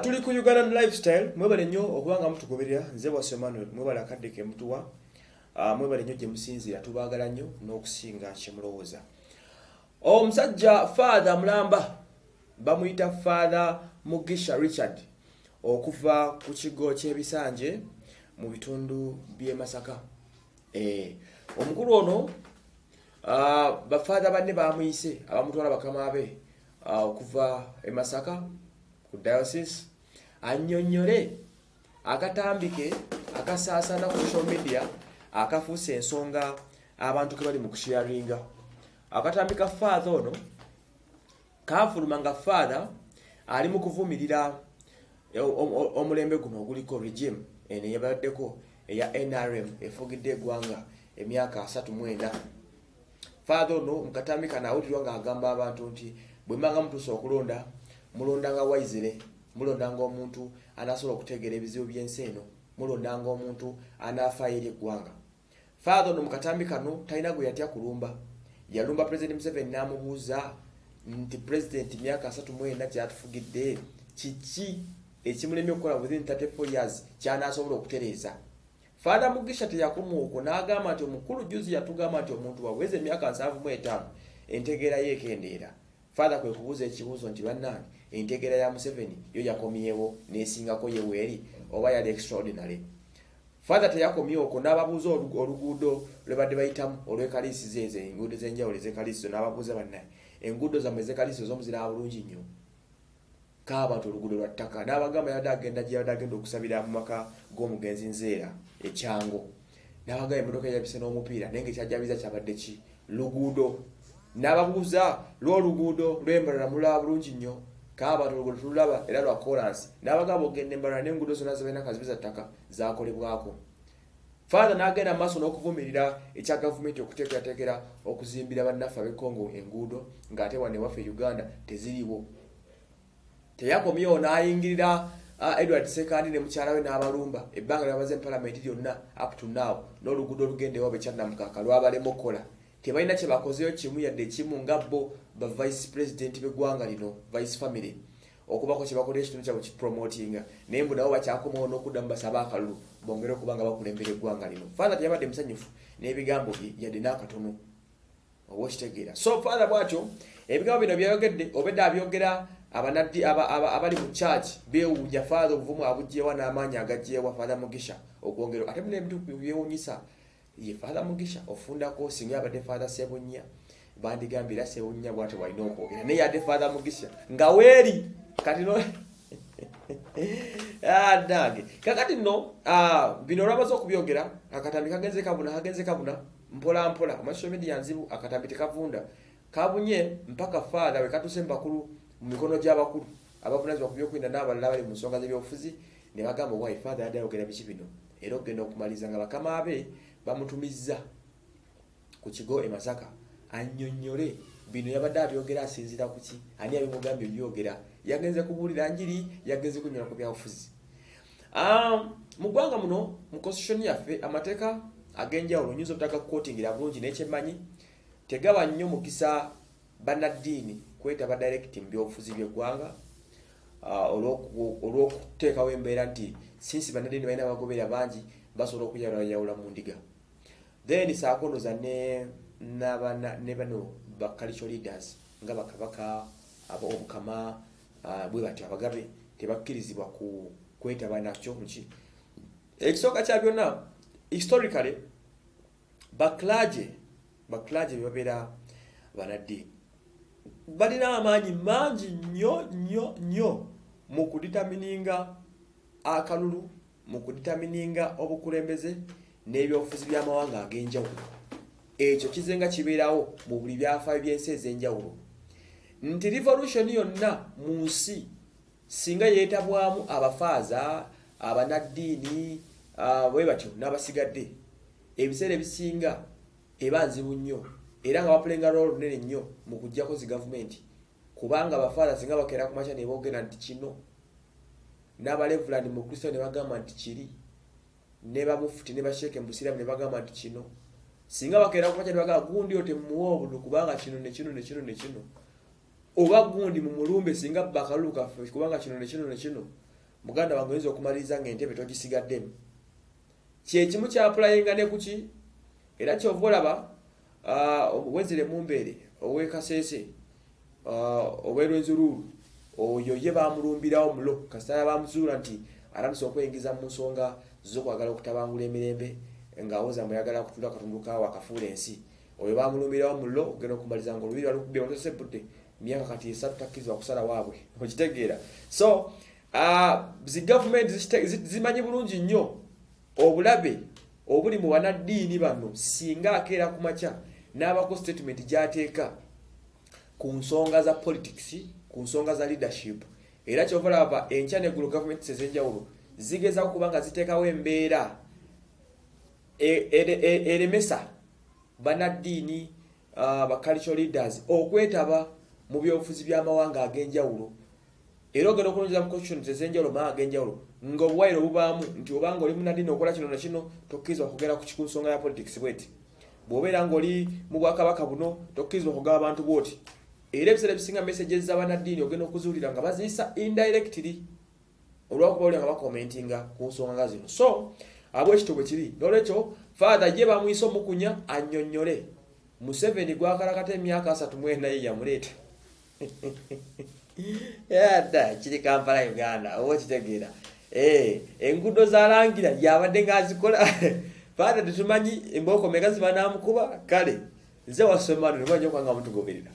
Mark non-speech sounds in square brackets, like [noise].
Tuli ku ugandan lifestyle mwebale nnyo okuba nga mutugoberera nze bwase emmanuel mwebale akadde ke mutuwa mwebale nnyo gye musinziira tubaagala nnyo n'okusinga kyemulowooza omusajja father mulamba bamuyita father mugisha richard okuva ku kigo ky'ebisanje mu bitundu by'e masaka. Eh, omukulu ono bafaatha banne bamuyise abamutwala bakama be okuva e masaka ku diocese annyonnyole akatambike akasaasana ku social media akafuusa ensonga abantu ke bali mu kusharinga. Akatambi ka faatha ono kafuluma nga faatha ali mu kuvumirira o- omulembe guno oguliko regime eno eyabaddeko eya nrm efugidde eggwanga emyaka 34 faatha ono mukatambi kano awulirwa ng'agamba abantu nti bwe mbanga mutuusa okulonda mulondanga waizire mulondanga omuntu anasobola okutegeera ebizibu by'ensi eno mulondanga omuntu anafaayo eri eggwanga. Faatha ono mukatambi kano talina gwe yatya kulumba. Yalumba president museveni n'amubuuza nti president myaka 34 gyatufugidde kiki ekimulemye okukola within 34 years kyanasobola okutereeza? Faada mugisha teyakoma okwo n'agamba nti omukulu juzi yatugamba nti omuntu waweza emyaka 75 entegeera yeekendeera faada kwe kubuuza ekibuuzo nti bannange entegeera ya museveni yo yakomyewo nesingako yeweeri oba yali extraordinary? Faada teyakomye okwo n'ababuuza olu- oluguudo lwe badde bayitamu olwekaliisizo ezo enguudo ez'enjawulo ezekaliisizo n'ababuuza bannaye enguudo zammwe ezekaliisizo zomuziraba bulungi nnyo? Kaaba nti oluguudo lwa ttaka n'abagamba yabadde agenda gye yabadde agenda okusabira mu maka g'omugenzi nzeera ekyango. N'abagamba emmotoka yabise n'omupiira naye ngaekyajjabiza kyabadde ki? Luguudo n'ababuuza lw'oluguudo lw'embalala mulaba bulungi nnyo oluguudo tululaba era lwa kolansi n'abagamba ogenda embalala n'enguudo zonna zibalina kazibi za ttaka zakolebwako faatha n'agenda maaso n'okuvumirira ekya gavumenti okuteekerateekera okuzimbira bannaffe ab'ekongo enguudo ng'ate wane waffe e uganda teziriwo teyakomyewo n'ayingirira edward sekandi ne mukyala we n'abalumba ebbanga lyabaze empalamenti lyonna up to now n'oluguudo olugendewo bekyannamukaka lwabalema okukola tebalina kye bakozeyo kimu yadde ekimu nga bo ba vice president b'eggwanga lino vice family okubako kye bakola ekitundu kyabwe kipromotinga naye mbu nabo bakyakomawo n'okuddamu basaba akalulu bongere okuba nga bakulembera eggwanga lino. Father teyabadde musanyufu n'ebigambo bye yadde n'akatono. Oba okitegeera. So father bwatyo ebigambo bino byayogedde obedde abyogera abanaddi aba- aba- abali mu church beewuunya father obuvumu abugyewa n'amaanyi agagyewa father mugisha okwongera ate muna ebintu byewuunyisa ye father mugisha ofundako singa abadde father sebunya bandigambira sebunya bwate walina okwogera. Naye ate father mugisha nga weeri kati no [laughs] Ah, nange kakati nno ah, bino olwamaze okubyogera akatambi kagenze kabuna kagenze kabuna mpola mpola. Amasocial media nzibu akatambi tekavunda. Kabunye mpaka faada we katuse mbakulu mu mikono gy'abakulu. Abavunanyizibwa ku byokwinda n'abalala bali mu nsonga z'ebyobufuzi ne bagamba wayi faada yadde ayogera biki bino? Era okugenda okumaliza nga bakama be bamutumizza ku kigo e masaka annyonnyole. Bino yabadde abyogera asinziira ku ki? Ani abimugambye byogera yagenze kubuulira njiri yagenze kunyola ku byabufuzi. Mu ggwanga muno mu constitution yaffe amateeka ag'enjawulo nyinza obutagakukotingira bulungi n'ekyemanyi tegaba nnyo mukisa bannaddiini kwetaba direct mu byobufuzi by'eggwanga. Ah, olw'oku- olw'okuteekawo embeera nti sinsi bannaddiini balina abagoberera bangi basobola okuyawulayawula mu ndiga then saakonoza ne n'abana- ne bano ba cultural leaders nga bakabaka aba- obukama ah, bwe batyo abagabe tebakkirizibwa kwetaba nakyo muki ekisooka kya byonna historically baklaje baklaje bebabeera banaddiini balina amaanyi mangi nnyo nnyo nnyo mu kuditamininga akalulu mu kuditamininga obukulembeze n'ebyobufuzi by'amawanga ag'enjawulo. Ekyo kizenga kibeerawo mu buli byafaayo by'ensi ez'enjawulo. Nti revolution yonna mu nsi singa yeetabwamu abafaaza abanaddiini bwe batyo n'abasigadde ebiseera ebisinga eba nzibu nnyo era nga bapulenga rol runene nnyo mu kuggyako zi gavumenti. Kubanga abafaaza singa bakeera ku makya ne boogera nti kino n'abalevulani mu kristo ne bagamba nti kiri ne bamufuti ne basheeke mu busiraamu ne bagamba nti kino. Singa bakeera ku makya ne bagamba gundi yo temuwa obudu kubanga kino ne kino ne kino ne kino. Oba gundi mu mulumbe singa bakalulu kaffe kubanga kino ne kino ne kino muganda wange oyinza okumaliriza ngaentebe togisigaddemu. Kyekimu kyapulayinga ne kuki era kyova olaba wezire mumbeere owekaseese ow'erwezuluulu oyo ye bamulumbirawo mulo. Kasitala bamuzuula nti alamisa okweyingiza mu nsonga zokwagala okutabangula emirembe ngaawoza mweyagala kutula katundu kawo akafuula ensi. Oyo bamulumbirawo mulo ogenda okumaliza nga olubiri walukubye watosebudde myaka kati esatu takkirizibwa kusala waabwe okitegeera. So zi gavumenti zimanyi bulungi nnyo obulabe obuli mu banaddiini bano singa akeera ku makya n'abako statement gy'ateeka ku nsonga za politics ku nsonga za leadership era kyovalaba enkya neggulo gavumenti ez'enjawulo zigezaku kuba nga ziteekawo embeera e, eremesa banaddiini ba cultural leaders okwetaba mu byobufuzi by'amawanga ag'enjawulo. Era ogenda okulonjeza mu constitutions ez'enjawulo maa ag'enjawulo ng'obuwaire obubaamu nti obanga oli munaddiini okola kino nakino tokkirizwa kugera ku nsonga ya politics bweti. Bw'obeera ng'oli mu bwakabaka buno tokkirizwa okugaba abantu bwoti era ebiseera ebisinga messages z'abannaddiini ogenda okuzuulira nga baziyisa indirectly olwakuba oli nga bakomentinga ku nsonga nga zino. So abwekito bwe kiri nolwekyo fatha ye bamuyisa omukunya annyonnyole. Museveni gwakalakata emyaka asatu mwena ye yamuleeta. [laughs] Yadda kiri kampala uganda oba okitegeera eh, enguudo zalangira yabadde ngaazikola [laughs] fatha tetumanyi embooko mega ziba namukuba? Kale nze wasomano nibanyokwanga mutugoberera